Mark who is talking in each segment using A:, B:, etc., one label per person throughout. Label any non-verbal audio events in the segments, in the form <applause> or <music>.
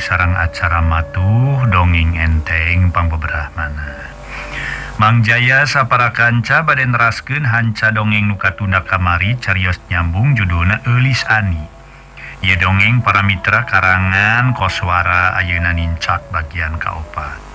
A: sarang acara matuh dongeng enteng pangbeberahmana Mang Jaya sapara kanca baden rasken hanca dongeng nuka tunda kamari carios nyambung judulna Eulis Ani. Ye dongeng para mitra karangan koswara ayeuna nincak bagian kaopat.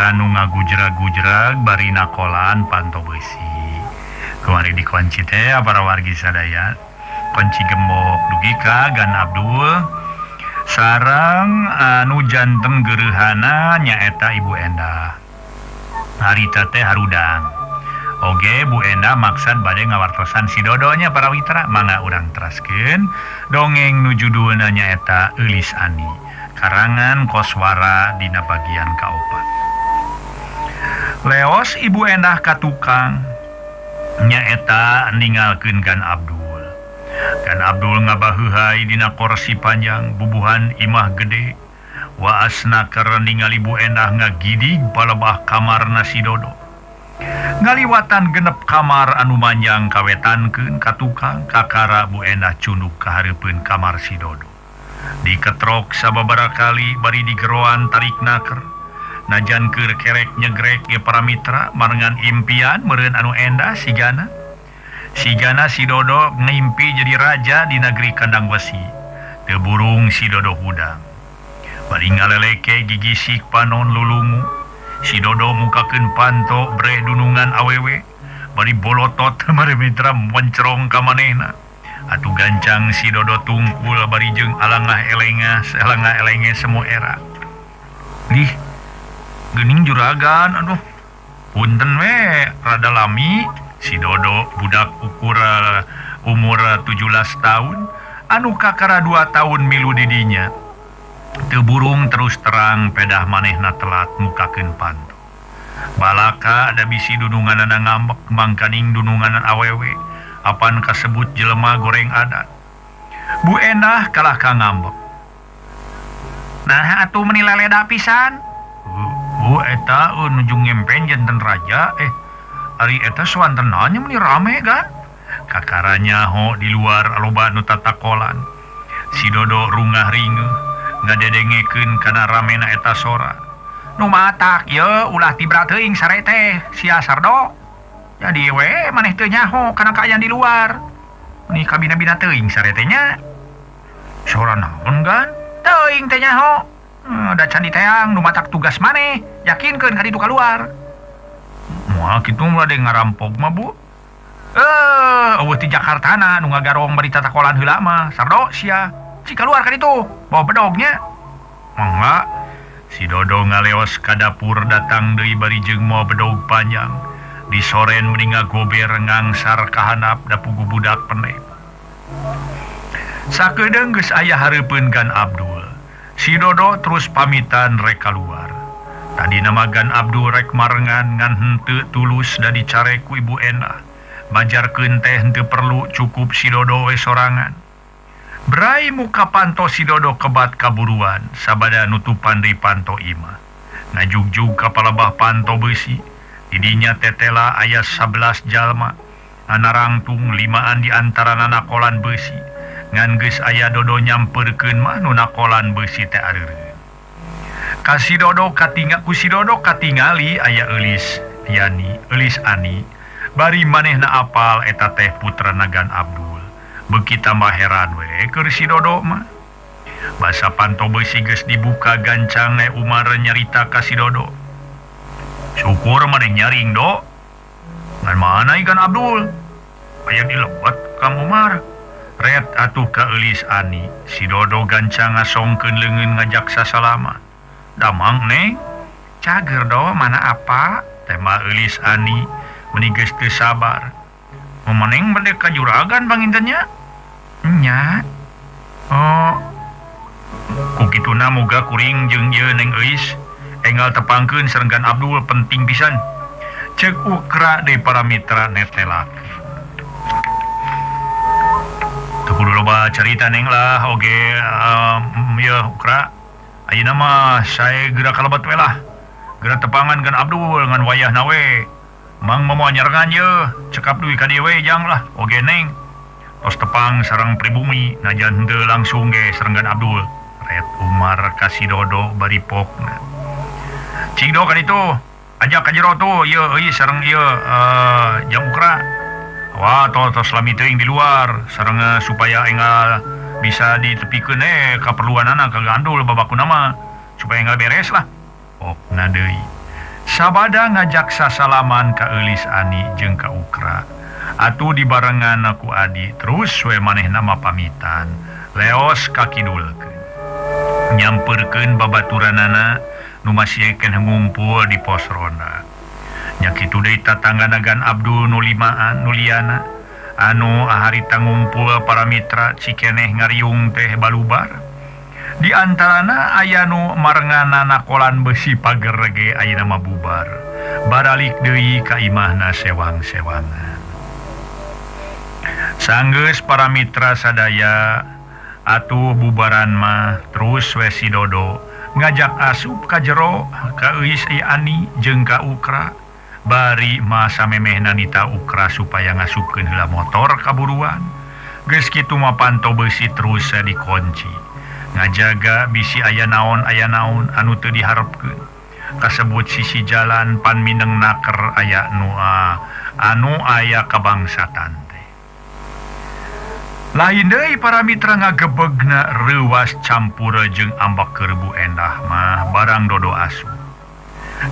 A: aya nu ngagujra-gujrag Barina kolan panto besi kemari di kunci teh para wargi sadaya. Kunci gembok dugika gan Abdul. Sarang anu janten gerhana nyaeta Ibu Endah harita teh Harudang. Oge Bu Endah maksad badai ngawartosan si dodonya para Witra. Mangga urang terasken dongeng nuju dua nanyaeta Elis Ani. Karangan koswara Dina bagian kau leos Ibu endah ka tukang. Nyaeta ningalkeun kan Abdul. Kan Abdul ngabahaidina korsi panjang bubuhan Imah gede. Waasna keur ningali Ibu endah ngagidig palebah kamar nasi Dodo. Ngaliwatan genep kamar anu manjang kawetankeun ka tukang kakara Bu endah cunduk kahareupeun kamar si Dodo. Diketrok sababara kali bari digeroan tarik naker najan keur kerek nyegrek ge para Mitra marengan impian meren anu enda sigana sigana Sidodo ngimpi jadi raja di negeri kandang besi. Teburung Sidodo hudang. Paling leleke gigi sik panon lulungu. Sidodo mukaken panto bre dunungan awewe bari bolotot <laughs> mare Mitra mencerong kamanehna atuh gancang Sidodo tungkul bari jeung alangah elengah selangah elenge semua era. Nih Gening juragan Aduh. Punten we rada lami. Si Dodo budak ukur eh, umur eh, 17 tahun. Anu kakara 2 tahun milu didinya. Teburung terus terang pedah manehna telat mukaken pantu. Balaka ada bisi dununganan ngambek mangkaning dununganan awewe. Apan kasebut jelema goreng adat. Bu enah kalah ka ngambek. Nah atuh menilai leda pisan. Aduh eta eh, nujung ngempen jantan raja eh hari eta swantenanya meni rame kan? Kakarnyaho di luar loba si dodo rungah ringe ngadedengekeun kana ramena eta sora. Numatak ya ulah tibraing sare teh siasardo jadi we maneh teu nyaho kana kaayaan di luar. Nih kabina-bina teuing saretenya sora naon kan? Teuing teh nyaho. Hmm, udah candi teang numatak tugas maneh. yakinkeun hari itu keluar moal gitu mulai ngarampok mah bu. Eh awet di Jakarta na nunggu garong berita takolan hula mah. Sardo sia. Si keluar kan itu? Bawa bedognya mangga si Dodo ngaleos ka dapur datang dari bari jeung mau bedog panjang. Di soren meninga gober ngangsar kahanap dapugu budak penek sakedeng geus aya hareupeun gan Abdul. Si Dodo terus pamitan rek keluar tadi namagan Abdul rekmarengan henteu tulus dan dicareku Ibu enak teh henteu perlu cukup sidodoe sorangan. Brai muka panto sidodo kebat kaburuan sabada nutupan di panto Ima. Najjugju kepala bah panto besi. Didinya tetela ayat 11 jalma. Anarangtung limaan diantara nanakolan besi. Geus ayah dodo nyamperken manu nakolan besi teari kasih Dodo katinga kusi Dodo katingali aya Elis Yani Elis Ani. Bari maneh na apal eta teh putra nagan Abdul. Begitu tambah heran we kursi Dodo mah. Bahasa panto besiges dibuka gancang e, Umar nyarita kasih Dodo syukur maneh nyaring do. Dan mana ikan Abdul? Ayah dilewat kamu Umar. Red atuh ke Elis Ani. Si Dodo gancang ngasongkeun leungeun ngajak sasalama. damang neng. Cager do mana apa? Tema Elis Ani meniges ke sabar. Memeneng merdeka juragan Bang Intannya nya? Oh. Kukituna moga kuring jeng je neng Eis enggal tepangkeun serenggan Abdul penting pisan. Cek ukra di para mitra netela Tukudu loba cerita neng lah. Oge eh, mm, okay, um, ya ukra. Ayo nama saya gerak kalabat welah gerak tepangan kan Abdul dengan wayah nawe. Mang memuanyarkan je. Cekap duit ka jang lah. oge neng. Tos tepang sarang pribumi najan henteu langsung ge serenggan Abdul. Ret Umar kasih dodo bari pokna Cingdo kan itu ajak ka jero tuh ye euy sareng ieu uh, jam ukra. Wah tos tos lami teuing di luar. Sareng eh, supaya engal bisa ditepiken eh, keperluan anak kegandul babaku nama supaya nggak bereslah. Oh nadei sabada ngajak sasalaman Elis Ani jeng Kakra atuh dibarengan aku Adi terus we maneh nama pamitan. Leos kakidul nyamperken babaturan nana numasken ngumpul di pos Ronda nyaki Deta tangganagan Abdul nulimaan Nuliana. anu harita ngumpul para mitra cikeneh ngariung teh balubar. Diantarana ayanu marngana nakolan besi pagerge A nama bubar. Baralik Dewi Kaimahna sewang-sewangan. Sangges para mitra sadaya atuh bubaran mah terus Wesidodo ngajak asup ka jero Kaani jengka Ukra. bari masa memeh nanita ukra supaya ngasupken hela motor kaburuan. Geskimah panto besi terus dikunci. Ngajaga bisi ayah naon ayah naon anu tuh diharapkan kasebut sisi jalan pan Mineng naker aya nua anu ayah kebangsatan lain dari para Mitra ngagebegna ruas campur jeng ambak kerbu endah mah barang dodo asu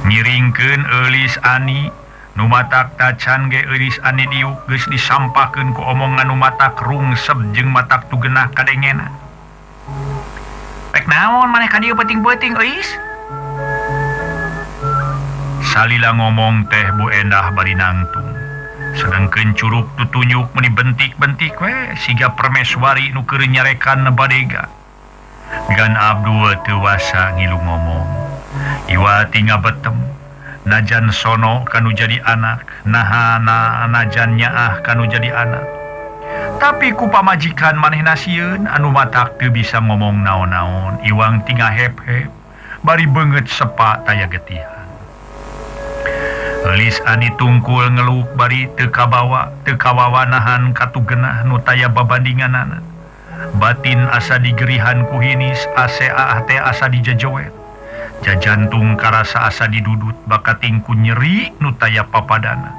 A: ngiringken Elis Ani numatak tacan ge Elis Ani diuk geus disampahkeun ku omongan numatak rungsep jeung matak tugenah kadengena. Naon maneh ka dieu penting-penting Salila ngomong teh Bu Endah bari nangtung. sedangkeun curug tutunyuk meni bentik-bentik we siga permeswari nu keur nyarekan badega. Gan Abdul tewasa ngilu ngomong. Iwati ngabetem najan sono kanu jadi anak. Nahana najannya ah kanu jadi anak. Tapi kupa majikan maneh naun anu matak tuh bisa ngomong naon-naon. Iwang tinggal hephep bari banget sepak taya getihan. Lis Ani tungkul ngeluk bari tekabawa tekawawa nahan katu genah nutaya babandingan anak. Batin asa digerihan kuhinis ase asa dijajowet jajantung karasa asa didudut bakat tingku nyeri nutaya papadana.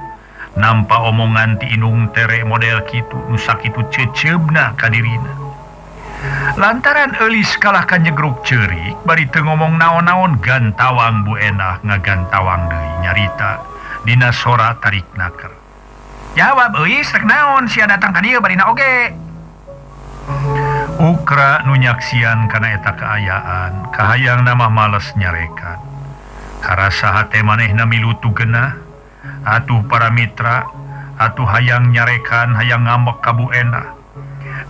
A: Nampak omongan tinung tere model Kitu Nusakitu cecebna kadirina lantaran Elis kalahkan nyegruk ceri bari ngomong naon-naon gantawang Bu enah ngagantawang deui nyarita. Dina sora tarik naker. Jawab Elis naon? Sia datang ka dieu Barina Oge. Ukra nunyaksian karena eta keayaan Kahayang nama males nyarekan. Harasa maneh namilutu genah Atuh para mitra Atuh hayang nyarekan hayang ngambek kabu enah.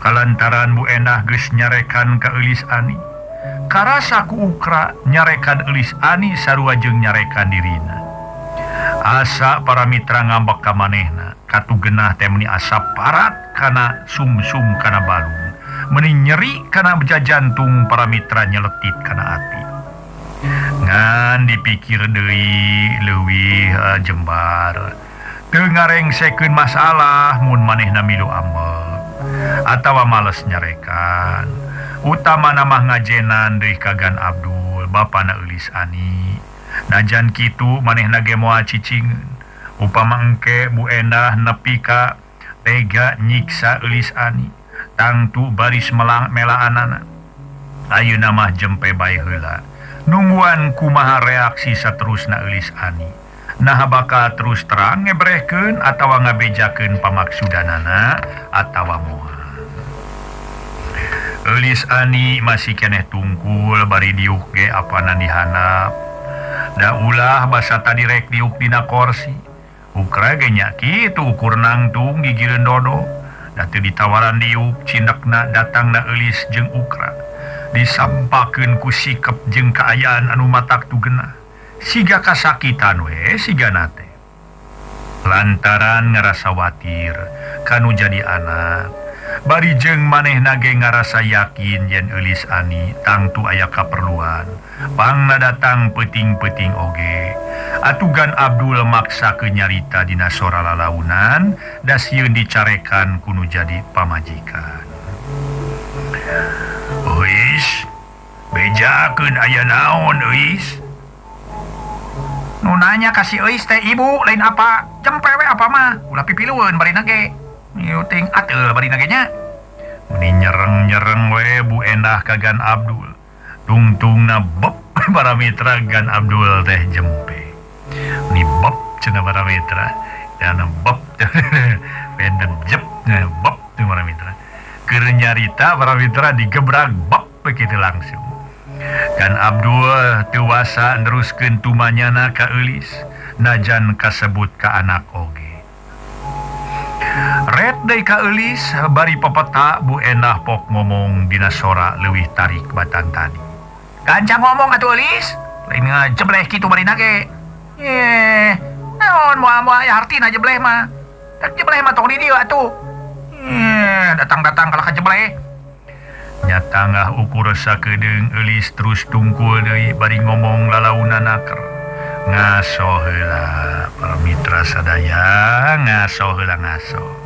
A: Kalantaran Bu enah geus nyarekan ka Elis Ani. Karasaku ukra nyarekan Elis Ani sarruajeng nyarekan dirina. Asa para mitra ngambek ka manehna. Katu genah temni asap parat kana sumsum kana balung meni nyeri karena beja jantung para mitra nyeletit karena hati ngan dipikir Dewi Lewi uh, eh, Jembar. Dengarreng sekun masalah Mu maneh Namilu Amel atau males nyarekan. Utama nama ngajenan dari Kagan Abdul Bapak Nalis Ani. Najan Kitu maneh nage mua cicing. Upama engke Bu Endah nepika tega nyiksa Elis Ani. tangtu baris melang melaan anak Ayu nama jempe baila nungguan kumaha reaksi seterus nalis Ani. Nah bakal terus terang ngebreken atau ngabejaken pamaksudan anak atau muha Elis Ani masih keneh tungkul bari diuke apa nandihanap Da ulah basa diuk diukdina korsi. Ukragenya itu ukur nangtung gigi dodo. Datu ditawaran diuk cindakna datang nalis jeung Ukra. Disampakeun ku sikap jeung keayaan anu mata tugena siga kasakitan we siganate lantaran ngerasa watir kanu jadi anak. Barijeng maneh nage ngarasa yakin yen Elis Ani tangtu aya kaperluan. Pangna datang peting-peting oge. Atugan Abdul maksa kenyarita Dinasora lalaunan Dasyun dicarekan kuno jadi pamajikan. Uis Bejakeun aya naon Uis
B: Nunanya kasih Uis teh ibu lain apa? Cempewe apa mah? Ulah pipiluan bari nage. Yuting atel bari nagenya
A: Meni nyereng-nyereng we Bu Endah kagan Abdul. Tungtung na bep <laughs> para mitra Gan Abdul teh jempe. ni bop cina para mitra dan bab dan jep bab tuh para mitra kerenyarita para mitra digebrak bab begitu langsung dan Abdul dewasa neruskan tumanyana ka Elis najan kasebut ke anak oge Red day ka Elis bari pepeta Bu Endah pok ngomong dina sora lewih tarik batan tadi.
B: Kancang ngomong atuh Elis, lain ngajebleh kitu bari nage. eh naon moal moal ya artina jebleh mah. Tak jebleh mah tong di dieu atuh eh datang-datang kalau jebleh
A: nyata ngah ukur sakedeung Elis terus tungkul deui bari ngomong lalaunan naker ngaso heula para mitra sadaya ngaso heula ngaso.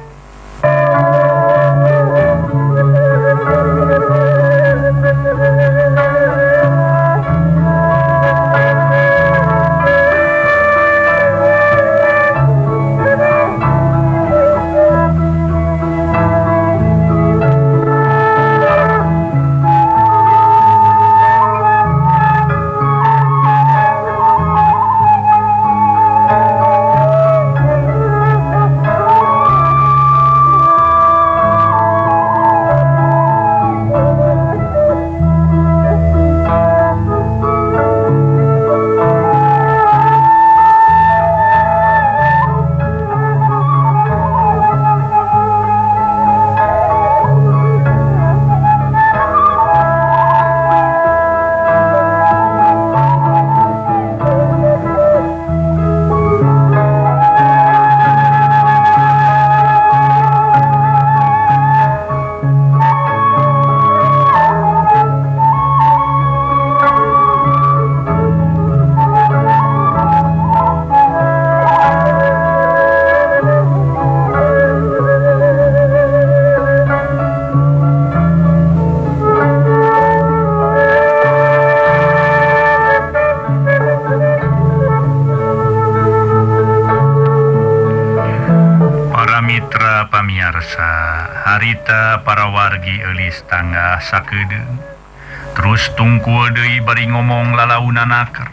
A: terus tungkul Dewi bari ngomong lalauna naker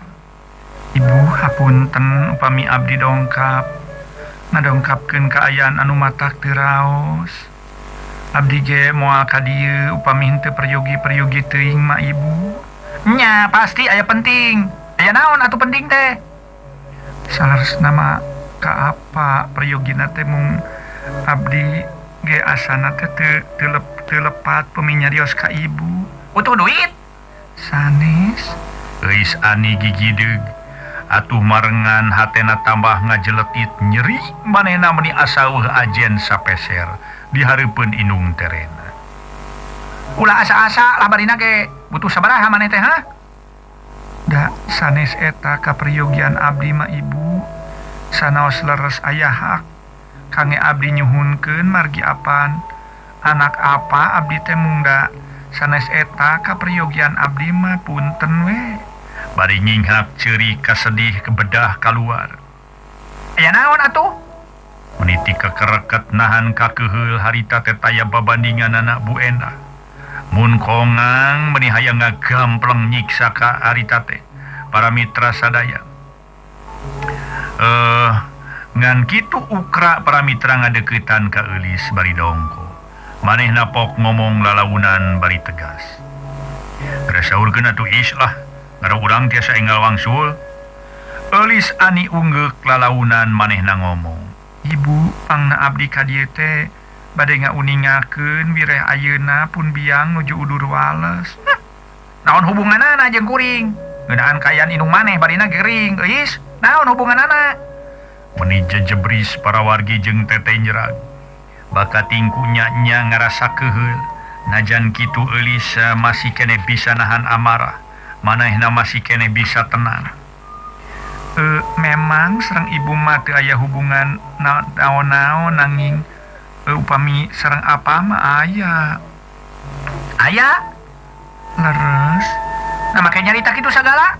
B: Ibu hapunten upami Abdi dongkap. Ngadongkapkeun keayaan anu mata teraos Abdi ge mua upami henteu peryogi peryogi teing ma ibu. Nya pasti aya penting. Aya naon atau penting teh? Salah nama ka apa peryogi nate mung Abdi ge asana teh telepat peminyarios ka ibu.
C: Utuh duit.
B: sanes?
A: Eis Ani gigideg atuh marengan hatena tambah ngajeletit nyeri manena meni asauh ajen sapeser di hareupeun inung terena.
B: Ulah asa-asa labarina ge butuh sabaraha maneh teh ha? Da sanes eta kapriyogian abdi ma ibu. Sanaos leres aya hak. Kange abdi nyuhunkeun margi apan. Anak apa abdi teh mungda? sanes eta kapriyogian abdi mah punten we
A: bari nyinghrap ciri kasedih kebedah keluar
C: aya naon atuh?
A: Meniti kekereket nahan kakehul harita tetaya babandingan anak Bu Ena. Mun kongang menihaya ngagampleng nyiksa ka harita teh para mitra sadaya. Eh uh, ngan kitu ukra para mitra ngadeketan ka eulis bari dongko. maneh napok ngomong lalaunan bari tegas. Resaur kena tuh islah Ngara urang tiasa enggal wangsul Elis ani unggek lalaunan maneh na ngomong.
B: Ibu pangna abdi kadiete badai nga uningaken bireh ayeuna pun biang nuju udur wales. Naon hubungan anak jeng kuring? Genaan kayan inung maneh barina gering. Elis naon hubungan anak
A: Meni jejebris para wargi jeng tete nyerang baka tingkunyanya ngerasa kehel. Najan Kitu Elisa masih kene bisa nahan amarah. Manehna masih kene bisa tenang.
B: E, memang Serang Ibu mati ayah hubungan na-naon nanging e, upami Serang apa ma ayaah
C: ayaah
B: leres.
C: Nah makanya nyarita itu segala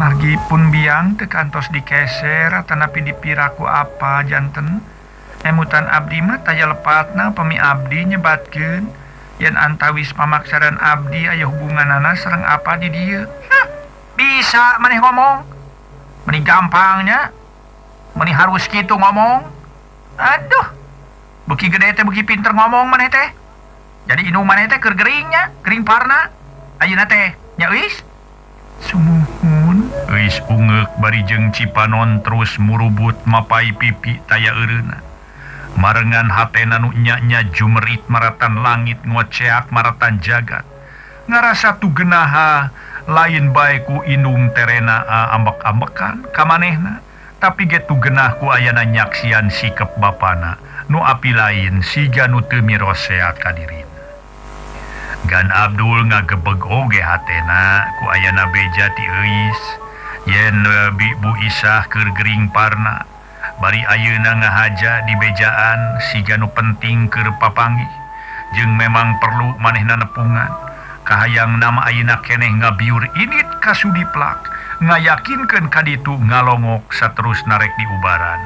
B: Margi pun biang tekantos digeser tanapi dipiraku apa jantan emutan Abdimah taya lepatna pemi Abdi nyebatken yen antawis pamaksaran Abdi Ayo hubungan nana apa di dia?
C: Bisa maneh ngomong. Meni gampangnya meni harus gitu ngomong. Aduh buki gede teh buki pinter ngomong maneh teh. Jadi inung maneh teh kergeringnya kering parna. Ayeuna teh nyawis
B: Sumuhun.
A: Wis ungek barijeng Cipanon terus murubut mapai pipi taya eureuna marengan hatena nu nyanya jumerit maratan langit ngoceak maratan jagat. Ngarasa tu genaha lain baikku inung terena ambek-ambekan kamanehna. Tapi getu genahku ayana nyaksian sikap bapana. Nu api lain siga nu nutumirosea kadiri Gan Abdul ngagebeg oge hatena ku ayana beja tiis yen eh, lebih Bu Isah kegering parna. bari Ayeuna ngahaja di bejaan siganu penting keur papangi jeung memang perlu manehna nepungan. Kahayang nama Ayeuna keneh ngabiur init kasudi plak ka kaditu ngalongok saterus narek di ubaran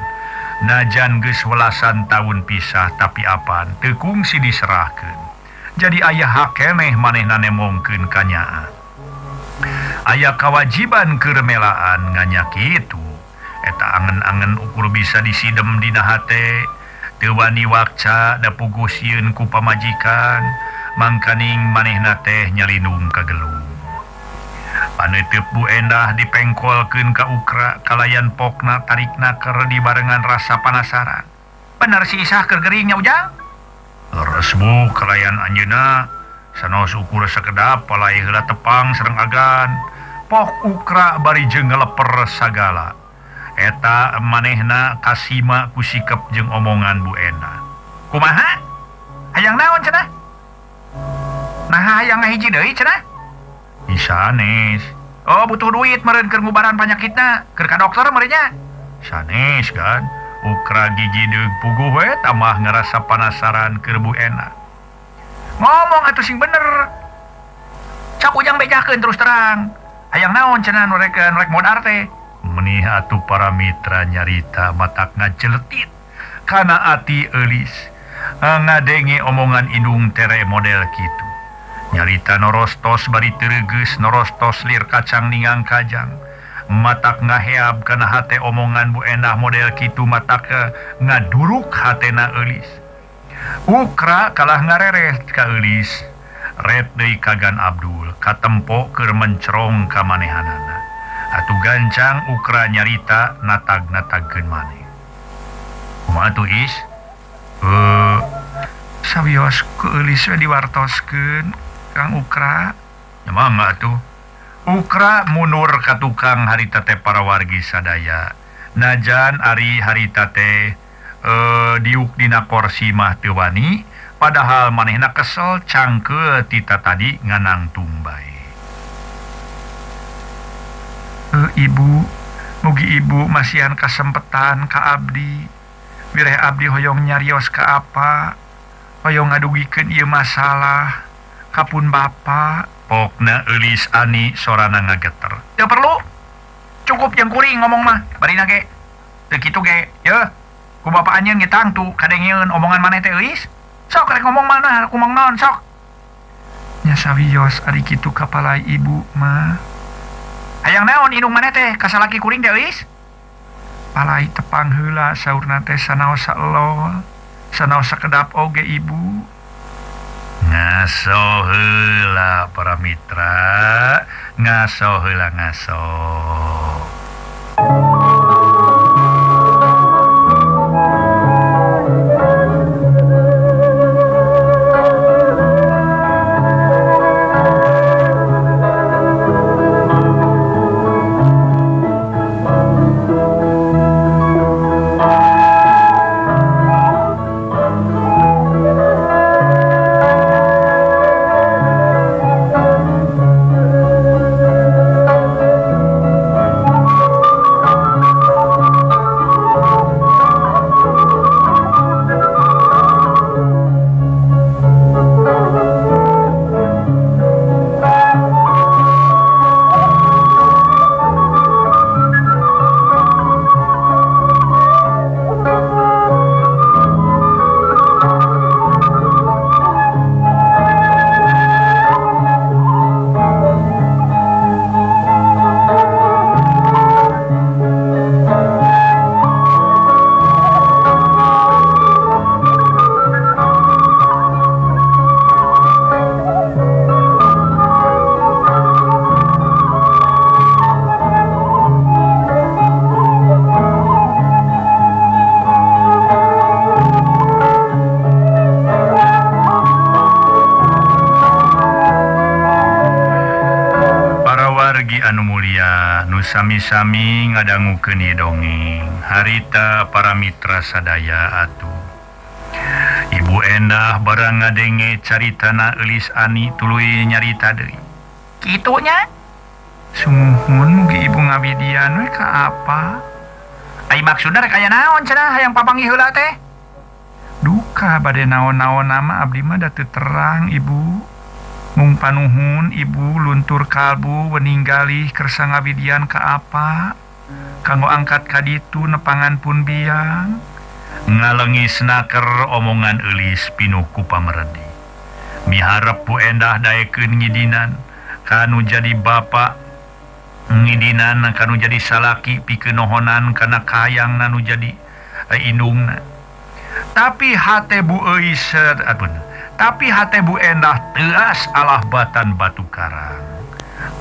A: najan geswelasan tahun pisah tapi apan tekungsi diserahkeun. Jadi ayah hakeneh manehna nemongkeun kanyaan aya kewajiban keremelaan nganyaki itu eta angen-angen ukur bisa disidem di dahate. Tewani wakca dapugu sieun ku pamajikan. Mangkaning manehna teh nyalindung kagelung panetup Bu Endah dipengkolkeun ka Ukra kalayan pokna tarik naker di barengan rasa panasaran.
C: Bener si Isah keur geuringnya ujang?
A: Resbu kalayan anjeuna sanos ukur sekedap palai heula tepang sareng agan. Pok Ukra bari jeung ngeleper sagala. eta manehna kasima ku sikep jeung omongan Bu endah
C: kumaha? Hayang naon cenah? Nah hayang ngahiji deui cenah?
A: Isanes
C: oh butuh duit meureun keur ngubaran panyakitna keur ka dokter merenya
A: sanes kan? Ukra gigi deug puguh we tambah ngerasa panasaran keur Bu Ena.
C: Ngomong atuh sing bener. Cak ujang bejakeun terus terang. Hayang naon cenah nu rek rek modar teh?
A: menihatu para mitra nyarita matak ngajeletit. Karena ati elis ngadenge omongan indung tere model gitu nyarita norostos bari tereges norostos lir kacang ningang kajang. Matak ngaheab karena hati omongan bu endah model gitu matak eh, ngaduruk hatena elis ukra kalah ngareret ka elis Red Day Kagan Abdul katempo ker mencerong kamanehanana. satu gancang ukra nyarita natag-natagkeun maneh. Kumatu is?
B: Eh, uh, sabios keulis diwartoskeun Kang Ukra?
A: Emang tuh. Ukra munur ka tukang harita teh para wargi sadaya. Najan ari harita teh e, diuk dina korsi mah teu wani padahal manehna kesel cangke tita tadi nganang tumbai.
B: Ibu. Mugi Ibu masihan kesempatan ke Abdi. Wilayah Abdi Hoong nyarios ke apa? Hoong ngadugiken ia masalah. Kapun Bapak
A: Pona Elis Ani sorana ngageter.
C: Ya perlu? Cukup yang kuring ngomong mah. Barina ge. Begitu ge. Ya ku bapakannya ngitang tuh kadangin omongan mana teh Elis sok rek ngomong mana aku mau non sok.
B: Nya sawios ari kitu kapalai ibu mah.
C: ayaang naon indung mana teh kasalaki lagi kuring dewis
B: palai tepang heula sauna teh sanaosa lo sanaosa kedap oge ibu.
A: Ngaso heula para mitra. Ngaso heula ngaso. sami-sami ngadanggu keni dongeng harita para Mitra sadaya atuh Ibu endah barang ngadenge caritana Elis Ani tulu nyarita
C: Dewi
B: gitunya mugi Ibu ngabidian ke apa?
C: Maksudna rek aya naon cenah hayang papangi heula teh?
B: Duka bade naon-naon nama da teu terang Ibu. Panuhun Ibu luntur kalbu meninggali kersa ngabidian ke apa? Kanggo angkat kaditu nepangan pun biang.
A: Ngalengi snaker omongan Elis pinuku pamerdi miharep pu endah daeken ngidinan kanu jadi bapak ngidinan kanu jadi salaki pikenohonan karena kayang nanu jadi eh, indung tapi hate bu Eis aduh tapi Hatebu endah teas Allah Batan Batu Karang.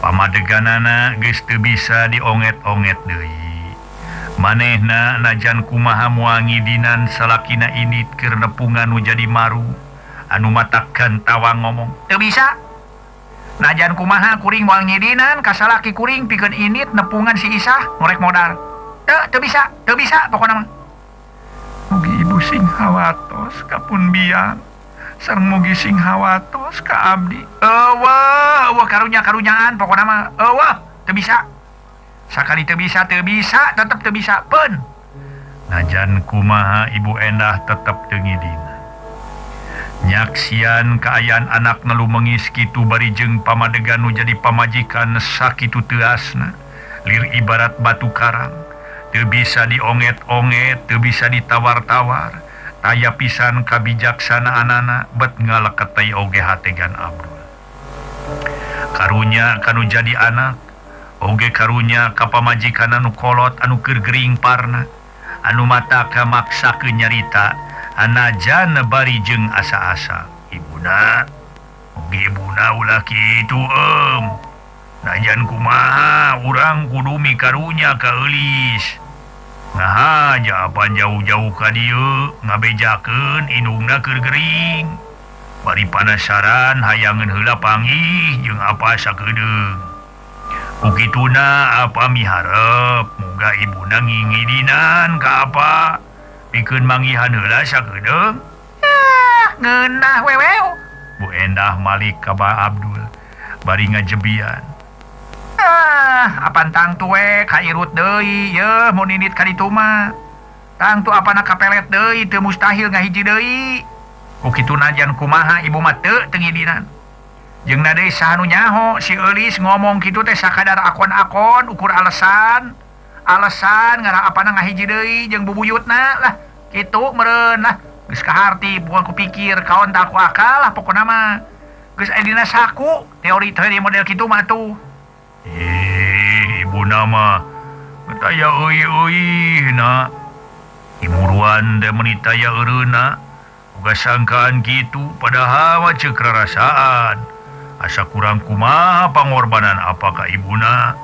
A: Pamadeganana geste bisa dionget-onget Dewi manehna najan kumaha muangi Dinan salakina ini kenepungan jadi maru anu matakan tawa ngomong
C: teu bisa? Najan kumaha kuring wangi Dinan kasalaki kuring pikeun ini nepungan si Isah ngorek modal teu bisa teu bisa pokok nama
B: Mugi ibu sing hawatos kapun biang mugi sing hawatos ka Abdi.
C: Karunya karunyaan ewah teu bisa sakali teu bisa teu bisa tetep teu bisa pun.
A: Najan kumaha Ibu Endah tetap tenggidina nyaksian keayaan anak nelu jeung barijeng nu jadi pamajikan sakitu teasna. Lir ibarat batu karang. Teu bisa dionget-onget teu bisa ditawar-tawar. aya pisan kabijaksana anak bet ngalaketai hategan Abdul. Karunya kanu jadi anak Oge karunya kapamajikan anu anukirgering parna anu mata kamaksa ke nyarita anajan nebari jeng asa-asa. Ibuna Ibuna ulaki itu em. Najan kumaha urang kudumi karunya kaulis nah apa jauh-jauh ngabejakeun ngabejaken inungna kegering bari panasaran hayangan hela panggih jeung apa sakede Bukituna apa miharep muga ibuna ngingidinan ke apa? Bikin mangihan hela
C: sakede ngenah wewew.
A: Bu Endah Malik Kaba Abdul bari ngajebian.
C: Ah, apaan tangtu we? Kairut Dei mau ka kali ituma tangtu apana kapelet deui itu mustahil ngahiji Dei Ukitu najan kumaha ibu mate tengidinan jeng nade sahanu nyaho si Elis ngomong gitu teh sakadar akon-akon ukur alasan. Alasan ngara apa ngahiji Dei jeng bubuyut na lah. Itu merenah Guskahati bukan kupikir kawan takku akal lah pokok nama Gus Edina saku teori teori model gitu matuh
A: Eh, ibu nama. Beraya Imuruan menitaya eureuna uga sangkaan gitu mah cek rarasaan. asa kurang kumaha pangorbanan apakah Ibuna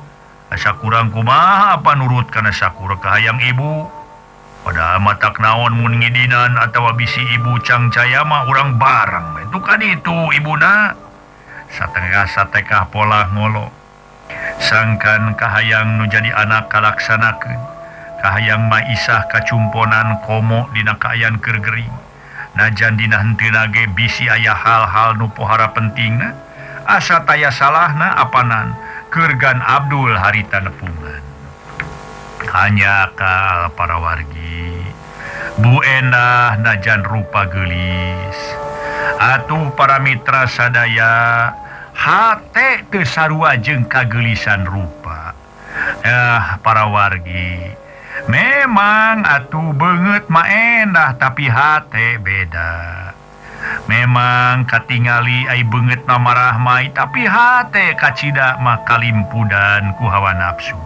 A: asa kurang kumaha apa nurut karena sakur kahayang ibu? Pada matak naon mun ngidinan atau bisi ibu cangcayama orang barang. Itu kan itu Ibuna satengah satekah pola ngolok. sangkan Kahayang nu jadi anak kalaksanakan Kahayang Maisah kacumponan komo Dina Kayan Kergering ge bisi ayah hal-hal nupohara pentingna eh? asa taya salahna apanan? Kergan Abdul harita nepungan. Hanya kal para wargi. Bu endah najan rupa gelis. Atuh para mitra sadaya Hsarwa jeung kagelisan rupa. Eh para wargi. Memang atuh banget maendah tapi hate beda. Memang katingali ai banget nama Rahmai tapi hate kacida mah kalimpudan ku hawa nafsu.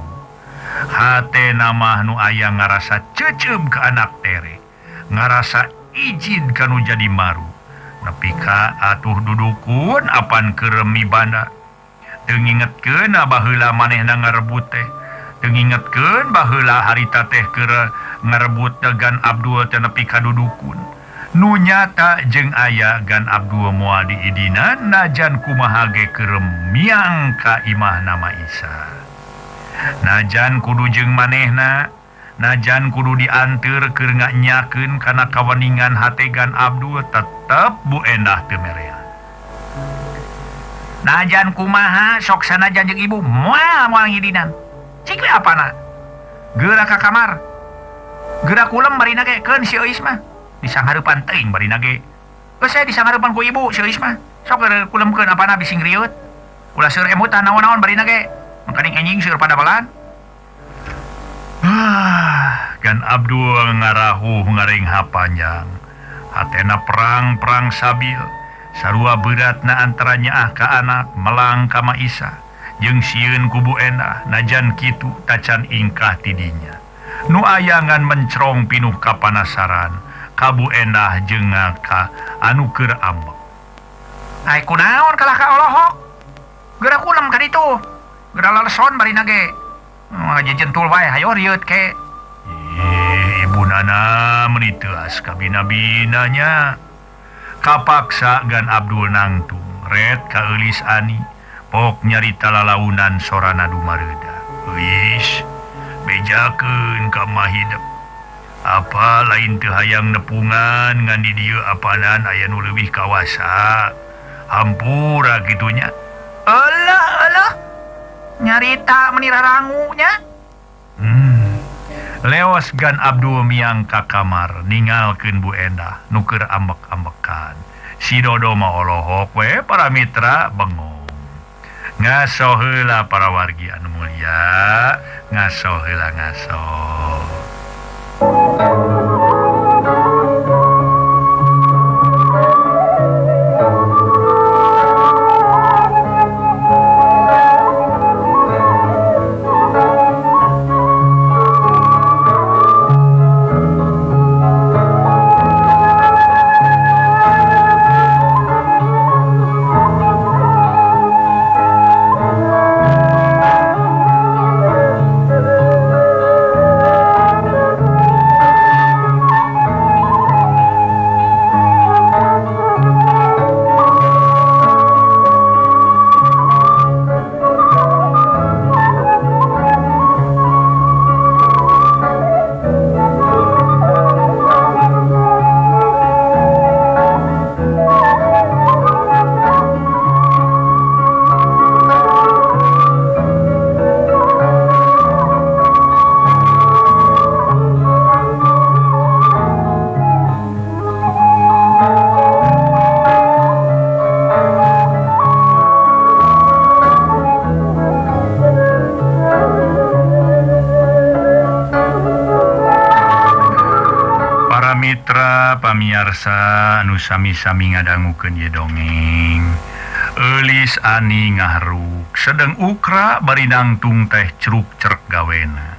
A: H nama nu ayah ngarasa cecem ke anak Tere ngarasa izin kanu jadi maru. nepika atuh dudukun Apan keremi Banda tenginget ke bahla maneh na ngarebut teh. Tenginget ke bahla harita teh ke ngarebut tegan Abdul tenepika dudukun. Nu nyata jeng ayah gan Abdul moal diidinan najan kumahage keremiang Ka Imah nama Isa. Najan kudu jeng manehna. najan kudu diantur kenyaken karena kaweningan hategan Abdul tetap Bu Endah temeria najan kumaha soksana janjeng ibu mual mual ngidinan cik apa nak gerak ke kamar. Gerak kulem bari nage kan si Ois mah. Disang harupan teing bari nage ke saya di harupan ku ibu si Ois mah. Sok gerak ulam apana apa nak bising riut. Ulah sur emutan naon-naon bari nage mengkaning enjing sur pada balan Ah, kan Abdul ngarahu ngaringha panjang. Athena perang-perang Sabil. Sarua beratna antaranya ah ke anak melang kama Isa. Jeung siun kubu enak najan Kitu tacan ingkah tidinya. Nu ayangan mencerong pinuh kapanasaran Kabu enah jengaka anuker ambek
C: Aiku naon kalah ka Allahok? Gerak ulam kan itu? Gerak laleson bari nage. jentul wa ke.
A: Eh, Ibu Nana menituas kabinabinanya. Kapaksa gan Abdul nangtung red kalis Ani pok nyarita lalaunan sorana Dumareda wis bejaken ka hidup apa lain teu hayang nepungan ngandi dia apanan aya nu leuwih kawasa? Hampura gitunya.
C: Allah Allah nyarita menirarangunya.
A: Hmm. leos gan Abdul miang ka kamar ningalkeun Bu Endah nuker ambek-ambekan. Si Dodo mah olohok we para Mitra bengong. Ngaso heula para wargi anu mulia ngaso heula ngaso. tiasa nu sami-sami ngadangguken ye dongeng. Elis Ani ngahruk sedang ukra baridangtung teh ceruk cerk gawena.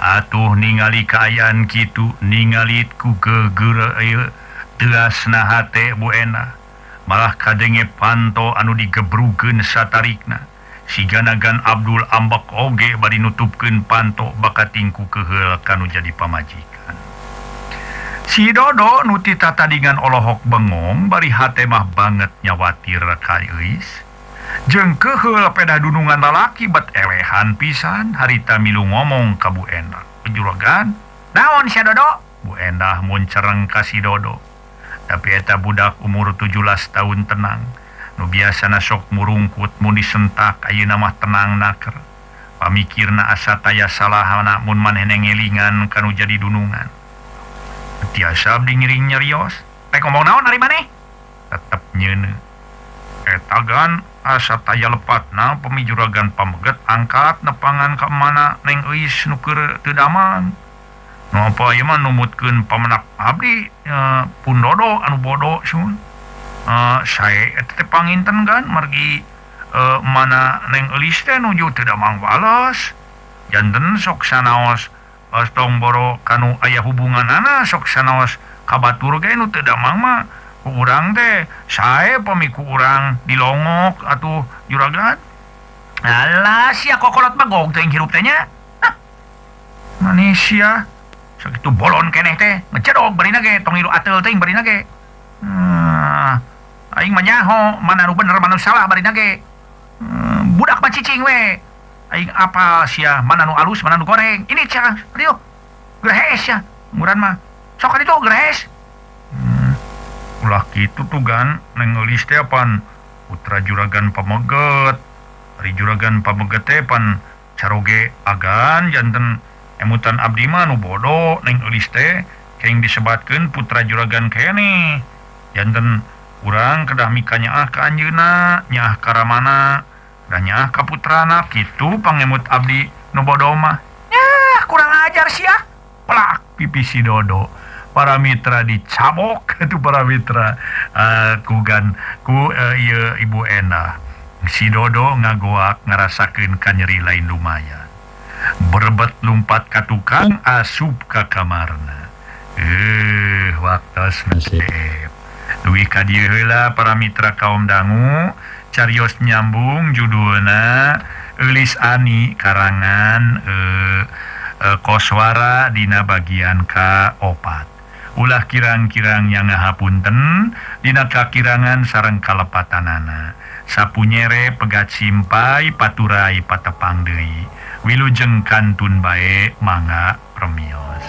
A: Atuh ningali kayan kitu ningalit ku gegere telas nahate buena. Malah kadenge panto anu digebrugen satarikna. Si ganagan Abdul ambak oge bari nutupken panto bakatingku kehel kanu jadi pamajikan Si Dodo nutita tadingan Allahok Bengong bari hatemah banget nyawatir kais jeng kehel peda dunungan lalaki bat elehan pisan harita milu ngomong ka Bu Endah juragan
C: naon si Dodo?
A: Bu Endah muncereng kasih Dodo. Tapi eta budak umur 17 tahun tenang. Nu biasana sok murungkut mun disentak ayu nama tenang naker. Pamikirna asa taya salah anak mun maneh nengelingan kanu jadi dunungan. tiasa dingiring nyerios
C: teh ngomong naon dari maneh
A: tetep nyene. Eh, Etagan asa taya lepatna pemijuragan pameget angkat nepangan ke mana neng eis nuker tedaman. Nu apa ieu mah numutkeun pamenak abdi eh, uh, pundodo anu bodo sun uh, eh, sae eta teh panginten kan margi uh, mana neng elis teh nuju teu damang bales janten sok sanaos Ostongboro kanu ayah hubungan anak soksanaos kabatur ge nu tidak mama kurang teh saya pemiku kurang dilongok atau juragan.
C: Alah sia kokolot bagong teh hirup tehnya
A: manusia.
C: Segitu bolon keneh teh ngecedok barina ge tong hirup atel teh barina ge hmm, ah, aing manyaho mana nu bener mana salah barina ge hmm, budak macicing we. Aing apa sia? Mana nu alus mana nu goreng. Ini cia Rio. Grehes ya muran mah. Sok itu grehes
A: hmm. ulah gitu tuh gan. Nengelis tepan putra juragan pameget. Ari juragan pameget tepan caroge agan janten emutan abdi mah nu bodoh nengelis teh keng disebatkan putra juragan kene. Janten kurang kedah mikanya ah ke anjeuna nyah karamana banyak Kaputrana gitu pangemut Abdi Nubodoma
C: ya kurang ajar sih ya.
A: Pelak pipisi Dodo. Para Mitra dicabok <laughs> itu para Mitra uh, kugan ku uh, iya, Ibu enak si Dodo ngagoak ngerasakan kanyeri lain lumayan. Berbet lumpat ka tukang asup ka kamarna. Eh waktu nasib duwi heula para Mitra kaum dangu. carios nyambung judulna Elis Ani karangan e, e, koswara Dina bagian K opat. Ulah kirang-kirang yang ngahapunten Dina kakirangan sarang kalepatanana. Sapunyere pegat simpai paturai patepang deui. Wilujeng kantun bae manga premios.